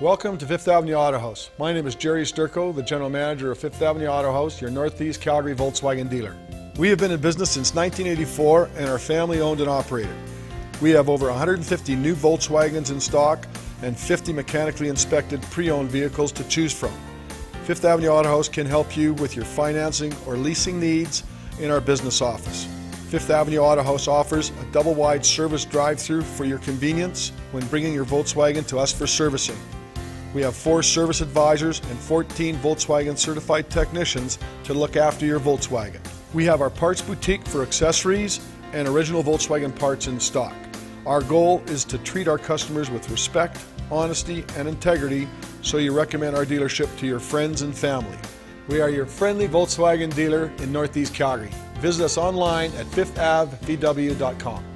Welcome to Fifth Avenue Auto Haus. My name is Jerry Sturko, the general manager of Fifth Avenue Auto Haus, your Northeast Calgary Volkswagen dealer. We have been in business since 1984 and are family owned and operated. We have over 150 new Volkswagens in stock and 50 mechanically inspected pre-owned vehicles to choose from. Fifth Avenue Auto Haus can help you with your financing or leasing needs in our business office. Fifth Avenue Auto Haus offers a double wide service drive through for your convenience when bringing your Volkswagen to us for servicing. We have four service advisors and 14 Volkswagen certified technicians to look after your Volkswagen. We have our parts boutique for accessories and original Volkswagen parts in stock. Our goal is to treat our customers with respect, honesty, and integrity so you recommend our dealership to your friends and family. We are your friendly Volkswagen dealer in Northeast Calgary. Visit us online at fifthavvw.com.